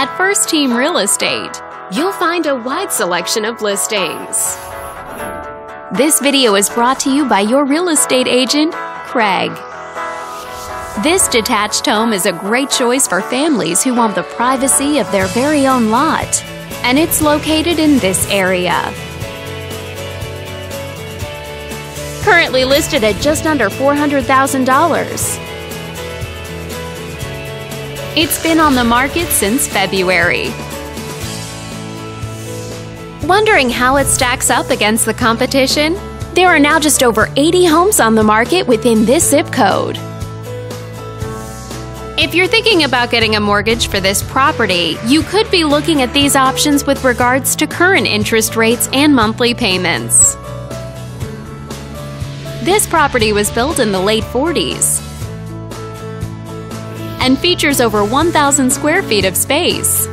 At First Team Real Estate, you'll find a wide selection of listings. This video is brought to you by your real estate agent, Craig. This detached home is a great choice for families who want the privacy of their very own lot, and it's located in this area. Currently listed at just under $400,000. It's been on the market since February. Wondering how it stacks up against the competition? There are now just over 80 homes on the market within this zip code. If you're thinking about getting a mortgage for this property, you could be looking at these options with regards to current interest rates and monthly payments. This property was built in the late 40s and features over 1,000 square feet of space,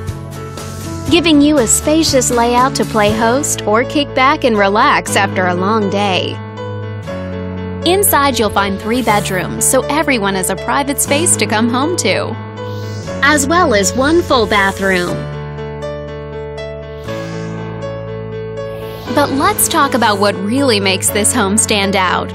giving you a spacious layout to play host or kick back and relax after a long day. Inside, you'll find three bedrooms, so everyone has a private space to come home to, as well as one full bathroom. But let's talk about what really makes this home stand out.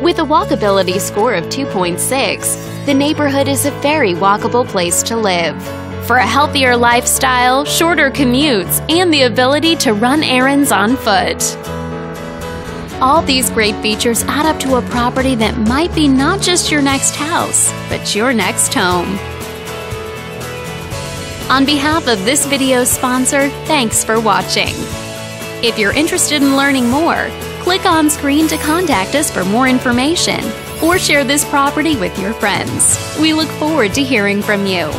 With a walkability score of 2.6, the neighborhood is a very walkable place to live. For a healthier lifestyle, shorter commutes, and the ability to run errands on foot. All these great features add up to a property that might be not just your next house, but your next home. On behalf of this video's sponsor, thanks for watching. If you're interested in learning more, click on screen to contact us for more information or share this property with your friends. We look forward to hearing from you.